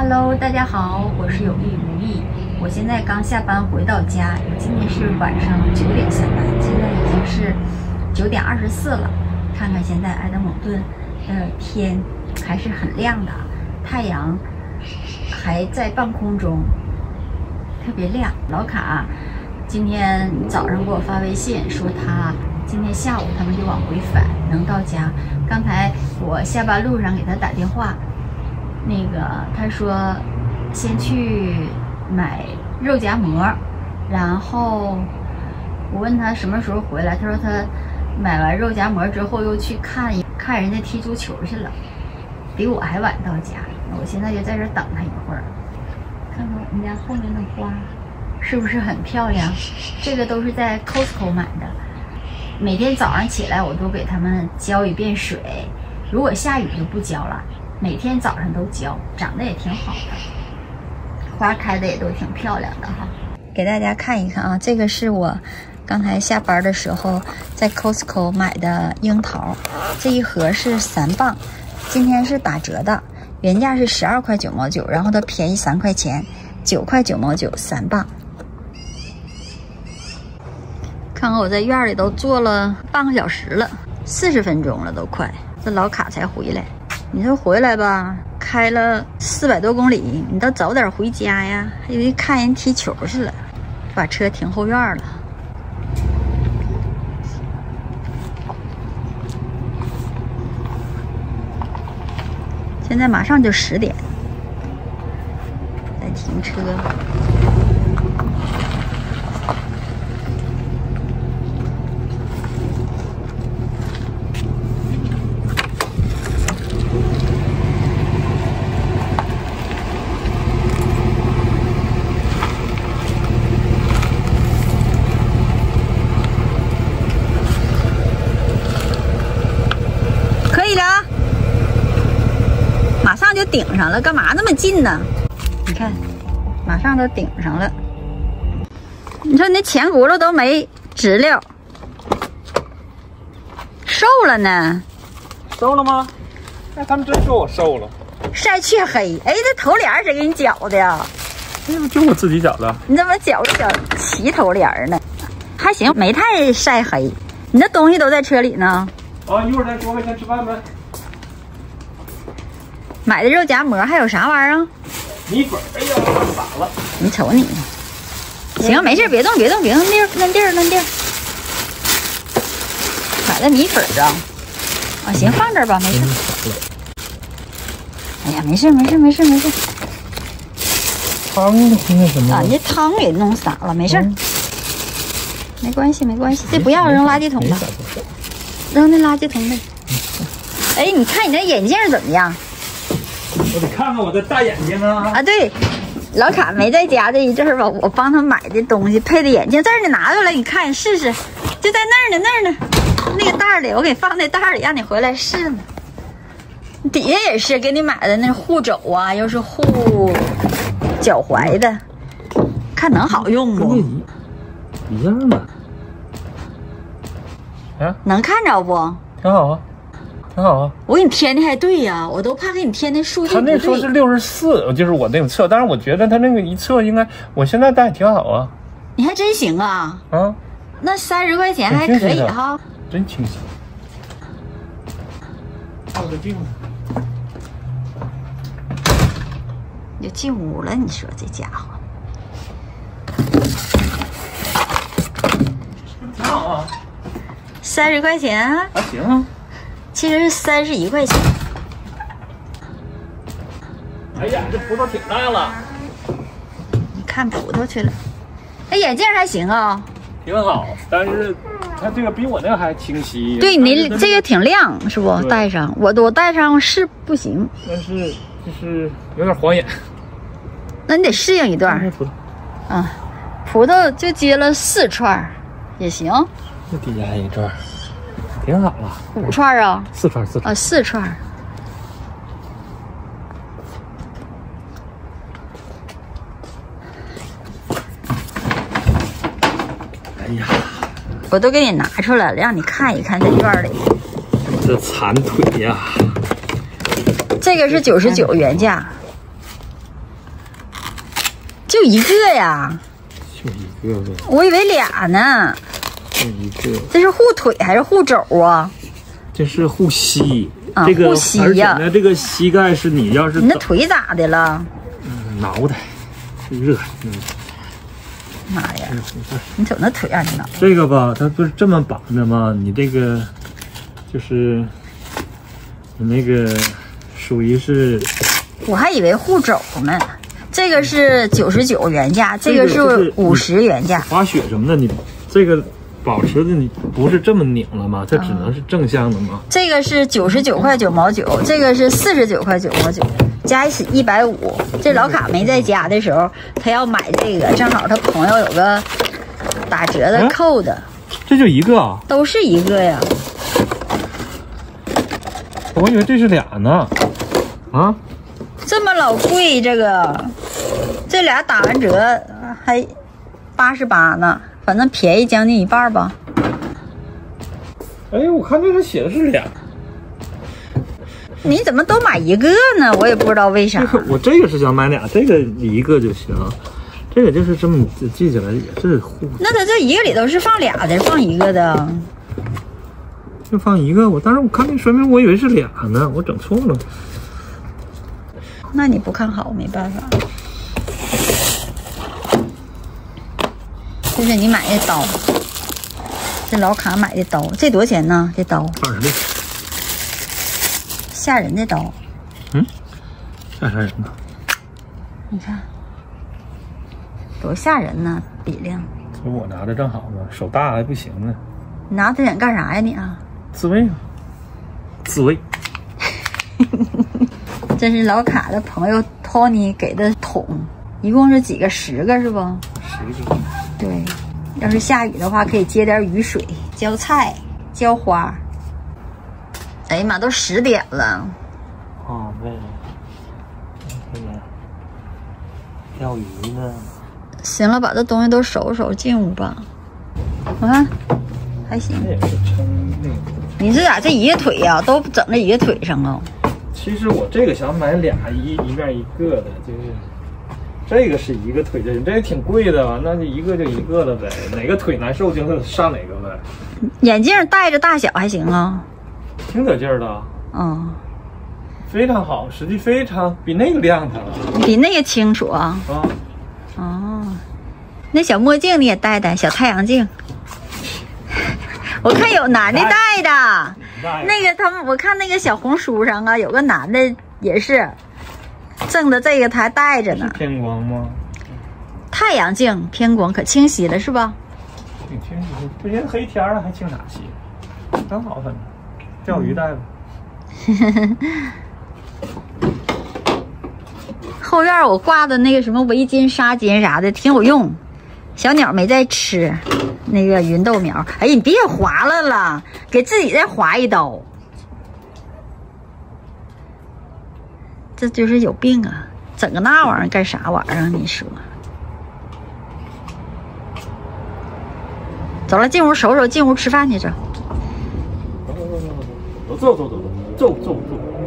Hello，大家好，我是有意无意。我现在刚下班回到家，今天是晚上九点下班，现在已经是九点二十四了。看看现在埃德蒙顿的天还是很亮的，太阳还在半空中，特别亮。老卡今天早上给我发微信说他今天下午他们就往回返，能到家。刚才我下班路上给他打电话。那个他说先去买肉夹馍，然后我问他什么时候回来，他说他买完肉夹馍之后又去看看人家踢足球去了，比我还晚到家。我现在就在这等他一会儿，看看我们家后面的花是不是很漂亮？这个都是在 Costco 买的，每天早上起来我都给他们浇一遍水，如果下雨就不浇了。每天早上都浇，长得也挺好的，花开的也都挺漂亮的哈。给大家看一看啊，这个是我刚才下班的时候在 Costco 买的樱桃，这一盒是三磅，今天是打折的，原价是十二块九毛九，然后它便宜三块钱，九块九毛九三磅。看看我在院里都坐了半个小时了，四十分钟了都快，这老卡才回来。你说回来吧，开了四百多公里，你倒早点回家呀！还以为看人踢球去了，把车停后院了。现在马上就十点，在停车。就顶上了，干嘛那么近呢？你看，马上都顶上了。你说你那前轱辘都没直溜，瘦了呢？瘦了吗？那他们真说我瘦了。晒黢黑，哎，这头帘谁给你绞的呀？那不就我自己绞的。你怎么绞着绞齐头帘呢？还行，没太晒黑。你那东西都在车里呢。啊，一会儿再说，先吃饭呗。买的肉夹馍还有啥玩意儿？米粉。哎呀，洒了！你瞅你。行，没事，别动，别动，别动地儿，扔地儿，扔地儿。买的米粉啊？啊，行，放这儿吧，没事。哎呀，没事，没事，没事，没事。汤那什么？啊，你这汤给弄洒了，没事。没关系，没关系，这不要扔垃圾桶吧？扔那垃圾桶里。哎，你看你那眼镜怎么样？我得看看我的大眼睛啊！啊，对，老卡没在家这一阵儿吧，我帮他买的东西配的眼镜，这儿你拿出来，你看试试，就在那儿呢，那儿呢，那个袋里，我给放在袋里，让你回来试呢。底下也是给你买的，那护肘啊，又是护脚踝的，看能好用不？一样的。啊？能看着不？挺好啊。挺好啊！我给你填的还对呀，我都怕给你填的数据他那说是六十四，就是我那个测，但是我觉得他那个一测应该，我现在戴挺好啊。你还真行啊！啊，那三十块钱还可以哈。真清晰。照个镜子。就进屋了，你说这家伙。挺好啊。三十块钱。还行啊。其实是三十一块钱。哎呀，这葡萄挺大了。你看葡萄去了。那眼镜还行啊。挺好，但是它这个比我那个还清晰。对你这个挺亮，是不？戴上我我戴上是不行。但是就是有点晃眼。那你得适应一段。葡萄。啊，葡萄就接了四串，也行。这底下还一串。挺好了，五串啊，四串四串啊，四串。哎呀，我都给你拿出来了，让你看一看这院里。这残腿呀！这个是九十九原价。就一个呀，就一个呗，我以为俩呢。就一个。这是护腿还是护肘啊？这是护膝，啊这个护膝而且呀呢，这个膝盖是你要是你那腿咋的了？挠的，热，嗯，妈呀，你瞅那腿让你挠。这个吧，它不是这么绑的吗？你这个就是你那个属于是我还以为护肘呢。这个是九十九原价，这个是五十原价。滑雪什么的，你这个保持的你不是这么拧了吗？它只能是正向的吗？这个是九十九块九毛九，这个是四十九块九毛九，加一起一百五。这老卡没在家的时候，他要买这个，正好他朋友有个打折的嗯扣的，这就一个啊，都是一个呀。我以为这是俩呢。啊，这么老贵，这个这俩打完折还八十八呢，反正便宜将近一半吧。哎，我看这个写的是俩，你怎么都买一个呢？我也不知道为啥这。个 我这个是想买俩，这个一个就行。这个就是这么记起来也是护，那他这一个里头是放俩的，放一个的。就放一个。我当时我看那说明，我以为是俩呢，我整错了。那你不看好，没办法。这是你买的刀，这老卡买的刀，这多少钱呢？这刀二十六，吓人的刀，嗯吓啥人呢？你看多吓人呢，比量。这我拿的正好嘛，手大还不行呢。你拿它想干啥呀你啊？自卫啊，自卫。这是老卡的朋友 Tony 给的桶，一共是几个？十个是不？十个。对，要是下雨的话，可以接点雨水浇菜、浇花。哎呀妈，都十点了，哦，对。这个钓鱼呢。行了，把这东西都收拾收拾，进屋吧。我看还行。你这咋这一个腿呀、都整这一个腿上啊？其实我这个想买俩一一面一个的，就是这个是一个腿这这也挺贵的，那就一个就一个了呗，哪个腿难受就上哪个呗，眼镜戴着大小还行啊。挺得劲儿的，嗯，非常好，实际非常比那个亮堂比那个清楚啊。啊。哦，那小墨镜你也戴戴，小太阳镜。我看有男的戴的，那个他们我看那个小红书上啊，有个男的也是挣的这个，他还戴着呢是。偏光吗？太阳镜偏光，可清晰了是吧？挺清晰，不行，黑天了还清啥晰？挺好，反正钓鱼戴吧。后院我挂的那个什么围巾、纱巾啥的，挺有用。小鸟没在吃那个芸豆苗，哎，你别划拉了，给自己再划一刀。这就是有病啊！整个那玩意儿干啥玩意儿？你说？走了，进屋收拾，进屋吃饭去，走。走走走走走走走走走走。